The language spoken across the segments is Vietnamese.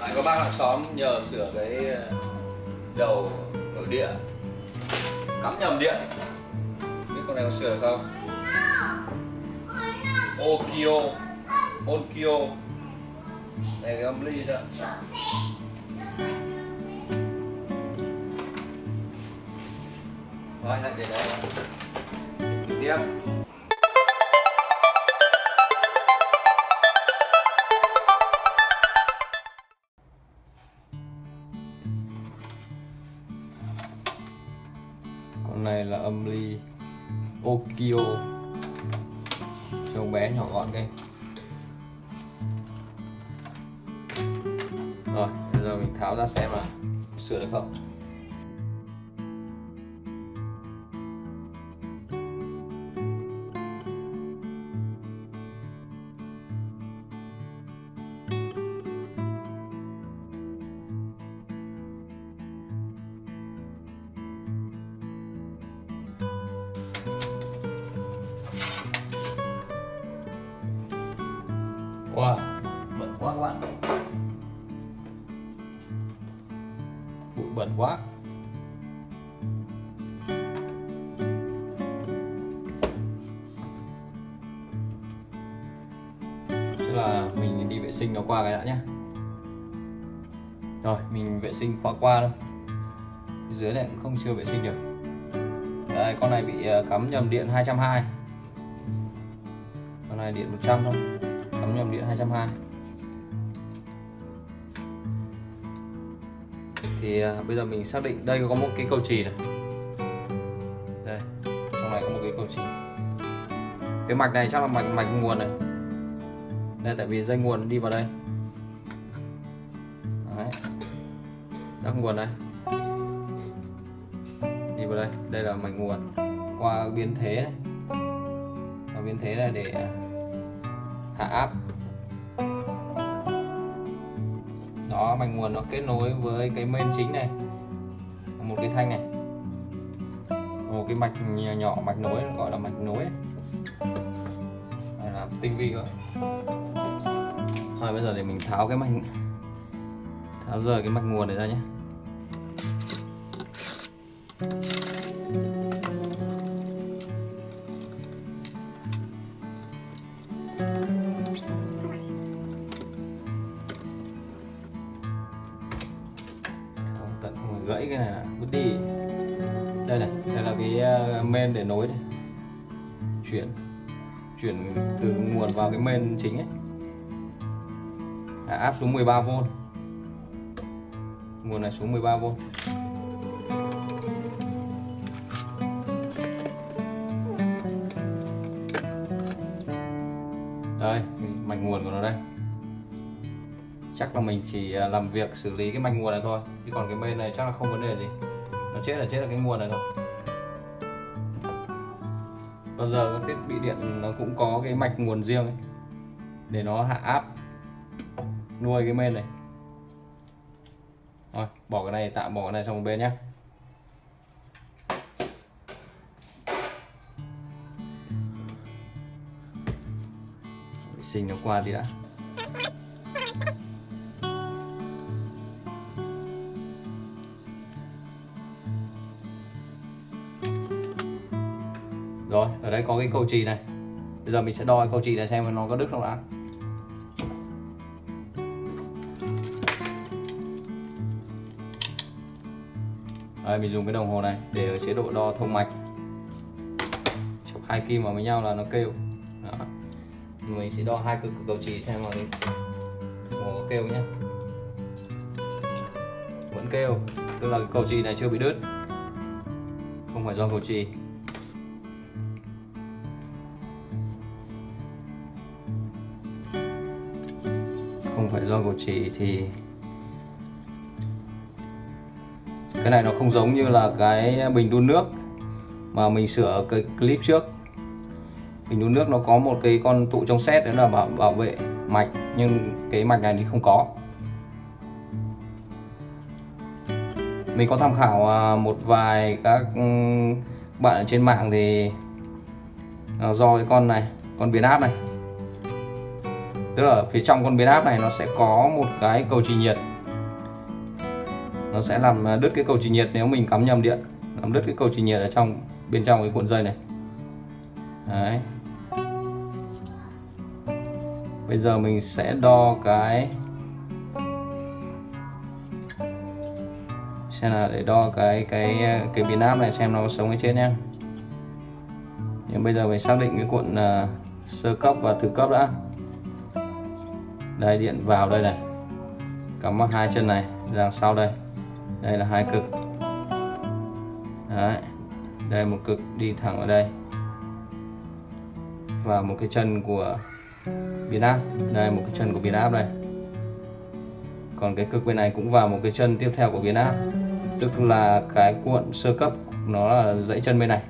Lại có bác hàng xóm nhờ sửa cái ờ, đầu nội địa Cắm nhầm điện. Biết con này có sửa được không? Okio. Onkyo. Này, cái âm ly ra Rồi lại để đấy. Tiếp. Kyo Trông bé nhỏ gọn cái Rồi, bây giờ mình tháo ra xem là sửa được không? Tức là mình đi vệ sinh nó qua cái đã nhá. Rồi, mình vệ sinh qua qua thôi. Dưới này cũng không chưa vệ sinh được. Đây, con này bị ờ, cắm nhầm điện 220 Con này điện 100 thôi. Cắm nhầm điện 220 thì à, bây giờ mình xác định đây có một cái cầu chì này. Đây trong này có một cái cầu chì cái mạch này chắc là mạch mạch nguồn này đây tại vì dây nguồn đi vào đây. Đấy. Nguồn đây. Đi vào đây. Đây là mạch nguồn. Qua biến thế này. Qua biến thế này để à, hạ áp. Đó mạch nguồn nó kết nối với cái main chính này. Một cái thanh này. Một cái mạch nhỏ, nhỏ mạch nối gọi là mạch nối. Này là tinh vi cơ rồi bây giờ để mình tháo cái mạch tháo rời cái mạch nguồn này ra nhé. Không, tận không phải gãy cái này à? vứt đi. Đây này đây là cái ờ, men để nối này chuyển. Chuyển từ nguồn vào cái men chính ấy đã áp xuống 13V nguồn này xuống 13V đây mạch nguồn của nó đây. Chắc là mình chỉ à, làm việc xử lý cái mạch nguồn này thôi chứ còn cái bên này chắc là không vấn đề gì. Nó chết là chết là cái nguồn này thôi. Bao giờ các thiết bị điện nó cũng có cái mạch nguồn riêng ấy, để nó hạ áp nuôi cái men này. Thôi bỏ cái này tạm bỏ cái này sang một bên nhé vệ sinh nó qua thì đã. Rồi, ở đây có cái cầu chì này. Bây giờ mình sẽ đo cái cầu chì này xem nó có đứt không đã. Đây, mình dùng cái đồng hồ này để ở chế độ đo thông mạch. Chọc hai kim vào với nhau là nó kêu. Đó. Mình sẽ đo hai cực của cầu chì xem là đồng hồ có kêu nhé Vẫn kêu Tức là cái cầu chì này chưa bị đứt. Không phải do cầu chì không phải do cầu chỉ thì cái này nó không giống như là cái bình đun nước mà mình sửa cái clip trước. Bình đun nước nó có một cái con tụ trong xét đó là bảo bảo vệ mạch, nhưng cái mạch này thì không có. Mình có tham khảo à, một vài các ừ, bạn ở trên mạng thì à, do cái con này, con biến áp này. Tức là phía trong con biến áp này nó sẽ có một cái cầu trì nhiệt nó sẽ làm à, đứt cái cầu trì nhiệt nếu mình cắm nhầm điện. Làm đứt cái cầu trì nhiệt ở trong bên trong cái cuộn dây này. Đấy. Bây giờ mình sẽ đo cái xem là để đo cái cái cái biến áp này xem nó có sống hay chết nhé nhưng bây giờ mình xác định cái cuộn uh, sơ cấp và thứ cấp đã. Đây điện vào đây này. Cắm vào hai chân này ra sau đây đây là hai cực. Đấy. Đây một cực đi thẳng vào đây. Và một cái chân của biến áp đây một cái chân của biến áp đây. Còn cái cực bên này cũng vào một cái chân tiếp theo của biến áp tức là cái cuộn sơ cấp nó là dãy chân bên này.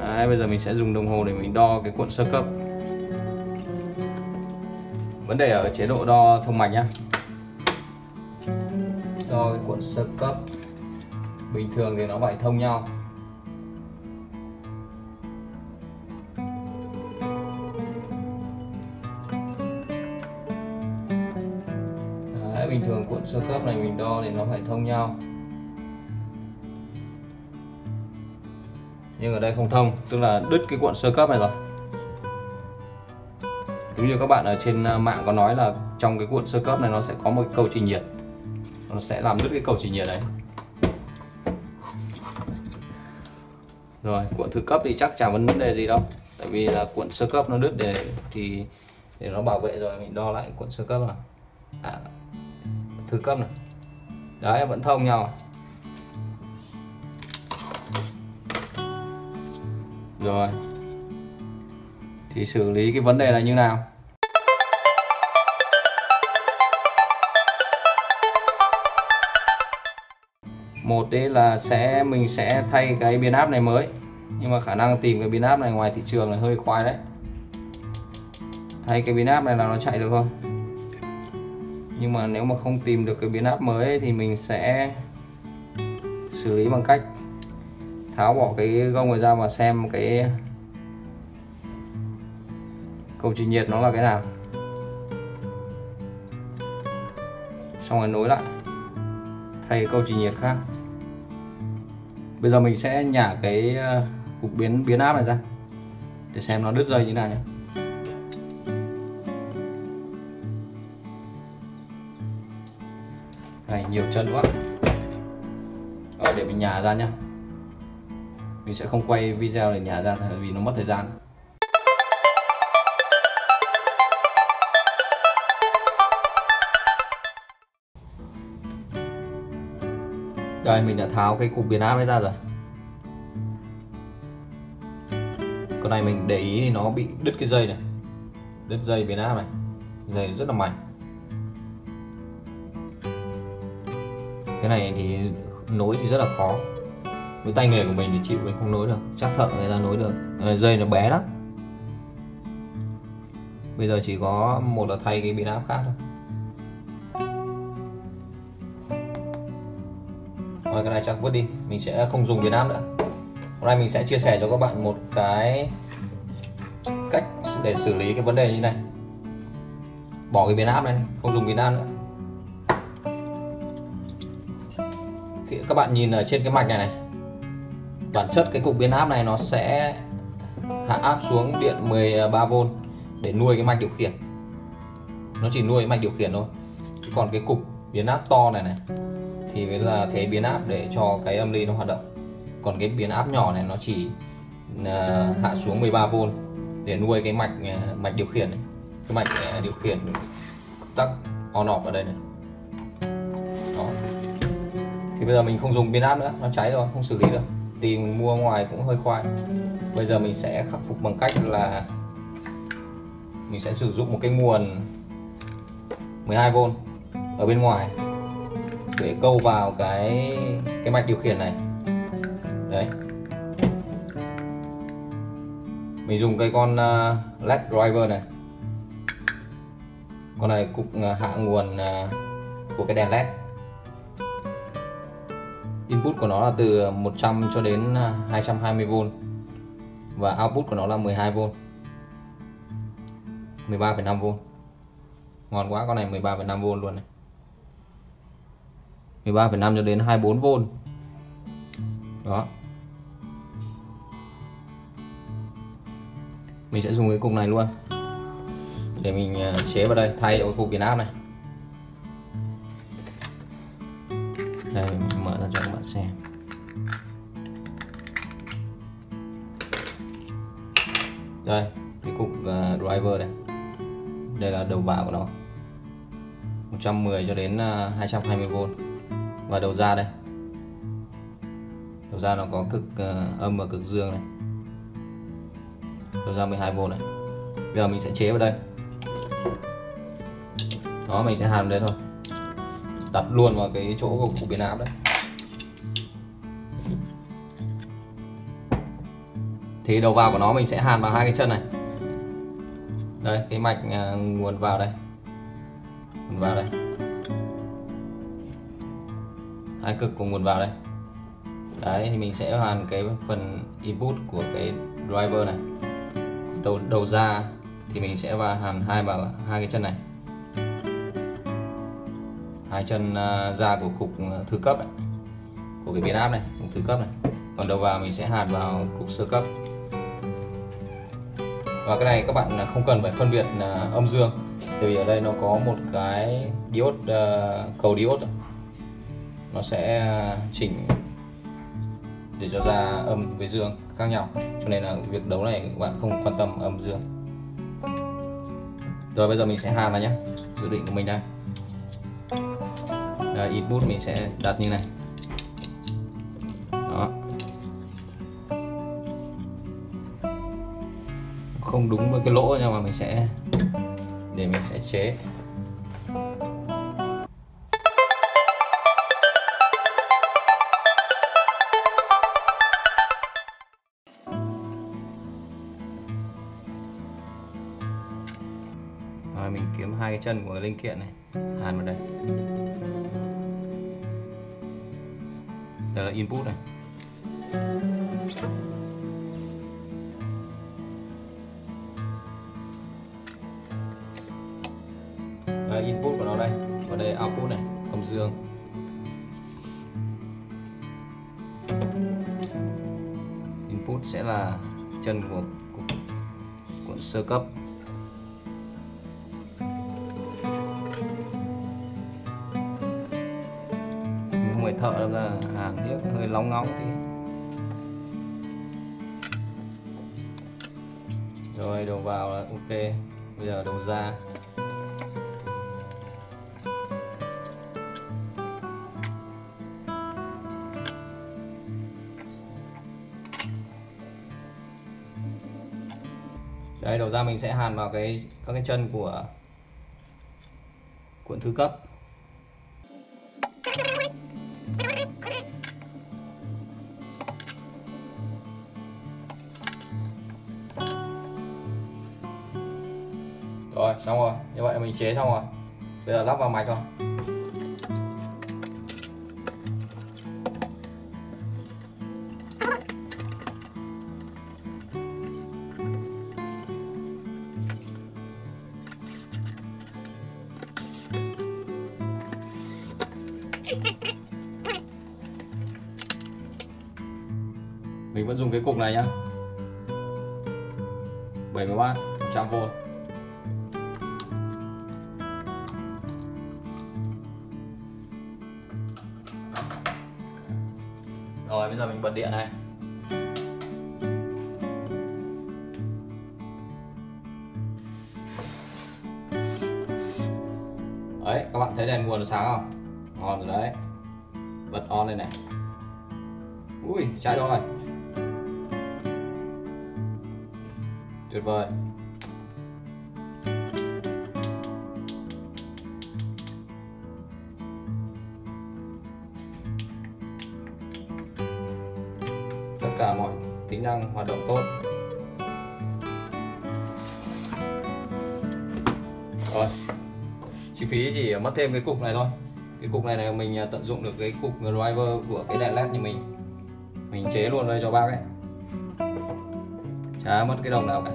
Đấy, bây giờ mình sẽ dùng đồng hồ để mình đo cái cuộn sơ cấp. Vấn đề ở chế độ đo thông mạch nhá cho cái cuộn sơ cấp. Bình thường thì nó phải thông nhau. Đấy, bình thường cuộn sơ cấp này mình đo thì nó phải thông nhau. Nhưng ở đây không thông tức là đứt cái cuộn sơ cấp này rồi. Đúng như các bạn ở trên à, mạng có nói là trong cái cuộn sơ cấp này nó sẽ có một cầu trình nhiệt nó sẽ làm đứt cái cầu chỉ nhiệt đấy. Rồi cuộn thứ cấp thì chắc chẳng vấn đề gì đâu. Tại vì là cuộn sơ cấp nó đứt để thì để nó bảo vệ rồi mình đo lại cuộn sơ cấp nào. À, thứ cấp này đấy vẫn thông nhau. Rồi. Thì xử lý cái vấn đề này như nào? Một đấy là sẽ, mình sẽ thay cái biến áp này mới. Nhưng mà khả năng tìm cái biến áp này ngoài thị trường là hơi khoai đấy. Thay cái biến áp này là nó chạy được không? Nhưng mà nếu mà không tìm được cái biến áp mới thì mình sẽ xử lý bằng cách tháo bỏ cái gông này ra và xem cái cầu trình nhiệt nó là cái nào. Xong rồi nối lại. Thay câu trình nhiệt khác bây giờ mình sẽ nhả cái ờ, cục biến biến áp này ra. Để xem nó đứt dây như nào nhé. Này, nhiều chân quá. Rồi để mình nhả ra nhá. Mình sẽ không quay video để nhả ra vì nó mất thời gian. Đây mình đã tháo cái cục biến áp ấy ra rồi. Con này mình để ý thì nó bị đứt cái dây này. Đứt dây biến áp này. Dây rất là mạnh. Cái này thì nối thì rất là khó. Với tay nghề của mình thì chịu mình không nối được. Chắc thợ người ta nối được. Ờ, dây nó bé lắm. Bây giờ chỉ có một là thay cái biến áp khác thôi. Rồi cái này chắc vứt đi, mình sẽ không dùng biến áp nữa. Hôm nay mình sẽ chia sẻ cho các bạn một cái cách để xử lý cái vấn đề như này. Bỏ cái biến áp này, không dùng biến áp nữa. Khi các bạn nhìn ở trên cái mạch này này, bản chất cái cục biến áp này nó sẽ hạ áp xuống điện 13V để nuôi cái mạch điều khiển. Nó chỉ nuôi cái mạch điều khiển thôi. Còn cái cục biến áp to này này thì mới là thế biến áp để cho cái âm ly nó hoạt động. Còn cái biến áp nhỏ này nó chỉ uh, hạ xuống 13V để nuôi cái mạch uh, mạch điều khiển này. cái mạch uh, điều khiển tắc on off ở đây này. Đó. Thì bây giờ mình không dùng biến áp nữa nó cháy rồi không xử lý được. Thì mình mua ngoài cũng hơi khoai. Bây giờ mình sẽ khắc phục bằng cách là mình sẽ sử dụng một cái nguồn 12V ở bên ngoài để câu vào cái cái mạch điều khiển này. Đấy. Mình dùng cái con uh, led driver này. Con này cục uh, à, hạ nguồn uh, của cái đèn led. Input của nó là từ 100 cho đến 220V và output của nó là 12V 13,5V ngon quá con này 13,5V luôn này. 13,5 cho đến 24V đó. Mình sẽ dùng cái cục này luôn. Để mình à, chế vào đây thay đổi cục biến áp này. Đây mình mở ra cho các bạn xem. Đây cái cục uh, driver này đây là đầu vào của nó. 110 cho đến à, uh, 220V và đầu ra đây. Đầu ra nó có cực uh, âm và cực dương này. Đầu ra 12V này. Bây giờ mình sẽ chế vào đây. Đó mình sẽ hàn đây thôi. Đặt luôn vào cái chỗ của cục biến áp đấy. Thì đầu vào của nó mình sẽ hàn vào hai cái chân này. Đây cái mạch ờ, nguồn vào đây. Nguồn vào đây hai cực của nguồn vào đây. Đấy thì mình sẽ hàn cái phần input của cái driver này. Đầu đầu ra thì mình sẽ vào hàn hai vào hai cái chân này. Hai chân à, ra của cục à, thứ cấp này, của cái biến áp này cục thứ cấp này. Còn đầu vào mình sẽ hàn vào cục sơ cấp. Và cái này các bạn không cần phải phân biệt à, âm dương tại vì ở đây nó có một cái diode cầu diode nó sẽ à, chỉnh để cho ra âm với dương khác nhau. Cho nên là việc đấu này các bạn không quan tâm âm dương. Rồi bây giờ mình sẽ hàn vào nhé dự định của mình đây Đây, input mình sẽ đặt như này. Đó. Không đúng với cái lỗ nhưng mà mình sẽ để mình sẽ chế. Chân của linh kiện này. Hàn vào đây. Đây là input này. Đây input của nó đây. Và đây output này âm dương. Input sẽ là chân của, cuộn sơ cấp. Thợ là hàng tiếc hơi lóng ngóng tí. Rồi đầu vào là ok. Bây giờ đầu ra. Đây đầu ra mình sẽ hàn vào cái các cái chân của cuộn thứ cấp xong rồi như vậy mình chế xong rồi. Bây giờ lắp vào mạch thôi. Rồi, bây giờ mình bật điện này. Đấy, các bạn thấy đèn nguồn sáng không? Ngon rồi đấy. Bật on lên này. Ui, chạy rồi. Tuyệt vời. hoạt động tốt. Rồi, chi phí chỉ mất thêm cái cục này thôi. Cái cục này là mình à, tận dụng được cái cục driver của cái đèn led như mình. Mình chế luôn đây cho bác ấy. Chả mất cái đồng nào cả.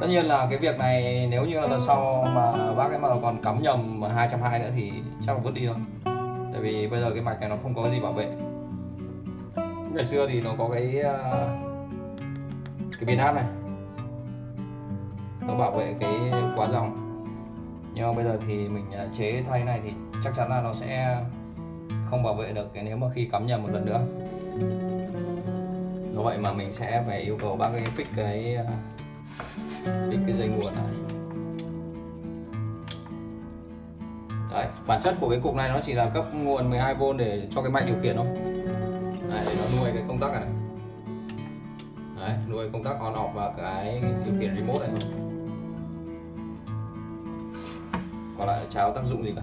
Tất nhiên là cái việc này nếu như là lần sau mà bác ấy mà còn cắm nhầm 220 nữa thì chắc là vứt đi thôi. Tại vì bây giờ cái mạch này nó không có gì bảo vệ ngày xưa thì nó có cái ờ, cái biến áp này. Nó bảo vệ cái quá dòng nhưng mà bây giờ thì mình ờ, chế thay này thì chắc chắn là nó sẽ không bảo vệ được cái nếu mà khi cắm nhầm một lần nữa. Do vậy mà mình sẽ phải yêu cầu bác ấy fix cái ờ, fix cái dây nguồn này. Đấy, bản chất của cái cục này nó chỉ là cấp nguồn 12V để cho cái mạch điều khiển thôi nuôi cái công tắc này, này. Đấy, nuôi công tắc on off và cái điều khiển remote này. Thôi còn lại chả có tác dụng gì cả.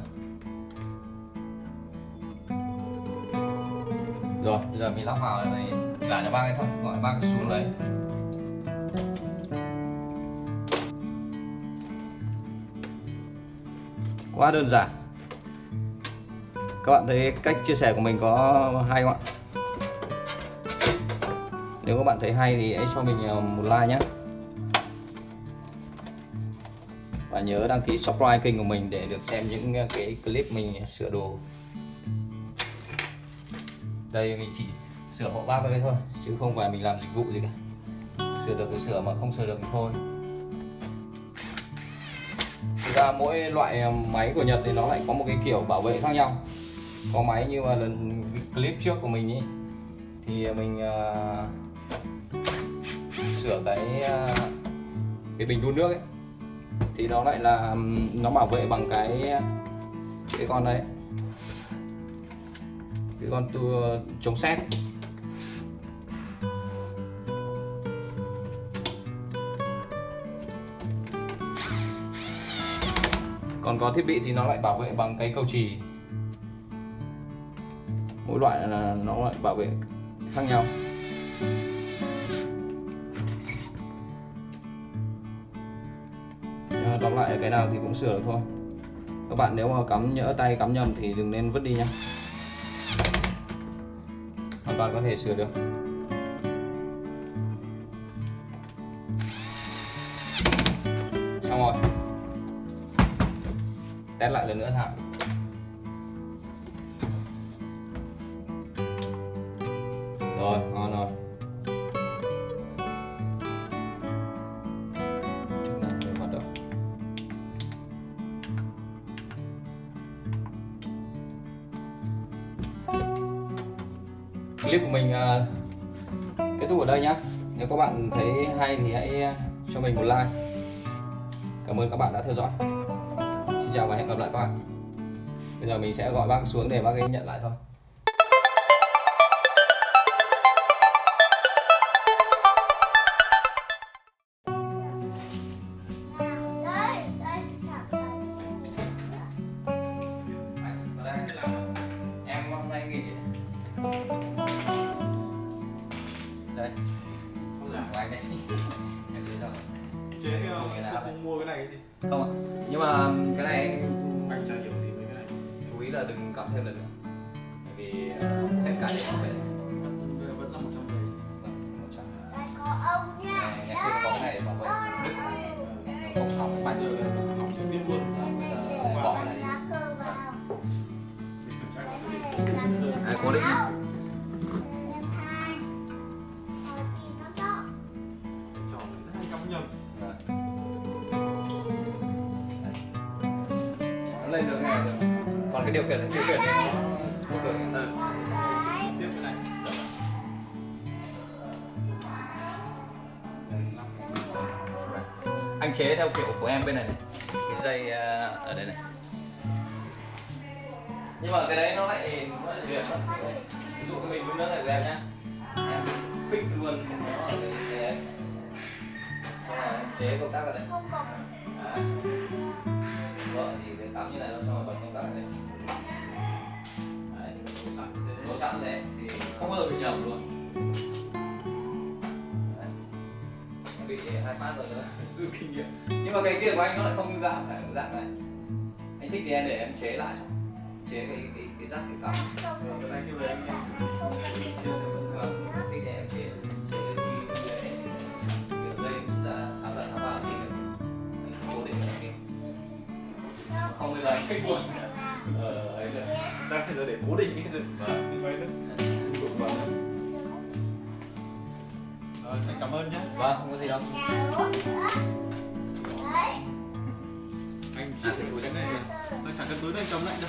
Rồi bây giờ mình lắp vào này giả cho ba cái thôi gọi ba cái xuống đấy quá đơn giản. Các bạn thấy cách chia sẻ của mình có hay không ạ? Nếu các bạn thấy hay thì hãy cho mình ờ, một like nhé và nhớ đăng ký subscribe kênh của mình để được xem những ờ, cái clip mình sửa đồ. Đây mình chỉ sửa hộ bác cái thôi chứ không phải mình làm dịch vụ gì cả. Sửa được thì sửa mà không sửa được thì thôi. Thực ra mỗi loại ờ, máy của Nhật thì nó lại có một cái kiểu bảo vệ khác nhau. Có máy như mà lần clip trước của mình ý, thì mình uh, sửa cái à, cái bình đun nước ấy. Thì nó lại là nó bảo vệ bằng cái cái con đấy. Cái con tua chống xét còn có thiết bị thì nó lại bảo vệ bằng cái cầu trì. Mỗi loại là nó lại bảo vệ khác nhau. Cái nào thì cũng sửa được thôi. Các bạn nếu mà cắm nhỡ tay, cắm nhầm thì đừng nên vứt đi nhé hoàn toàn có thể sửa được. Xong rồi. Test lại lần nữa sao rồi đây nhé nếu các bạn thấy hay thì hãy ờ, cho mình một like. Cảm ơn các bạn đã theo dõi. Xin chào và hẹn gặp lại các bạn. Bây giờ mình sẽ gọi bác xuống để bác ấy nhận lại thôi. Là à, cố định trò hay lên được ngay được. Còn cái điều khiển điều khiển thì nó được. Đây, tiếp cái này anh chế theo kiểu của em bên này này. Cái dây ờ, ở đây này nhưng mà cái đấy nó lại nó lại luyện lắm ví dụ cái mình đun nước này của em nhá. Em fix luôn nó ở cái cái ấy xong rồi em chế công tắc ở đây. Đấy. vợ thì cái cắm như này nó xong rồi bật công tắc ở đây. Đấy sẵn thế thì không bao giờ bị nhầm luôn. Đấy. Nó bị hai phát rồi nữa rút kinh nghiệm. Nhưng mà cái kia của anh nó lại không dạng phải dạng này. Anh thích thì em để em chế lại chế cái cái cái rắc cái cắm cái này khi về anh chia sẻ vâng. thì em chế. Chế cái cái kiểu dây chúng ta tháo ra tháo vào thì mình cố định ở kia không bây giờ anh thích luôn ờ ấy là ra bây giờ để cố định cái rừng vâng. Như vậy vâng rồi anh cảm ơn nhé vâng không có gì đâu. Anh chỉ cái túi này chẳng cái túi này cầm lại được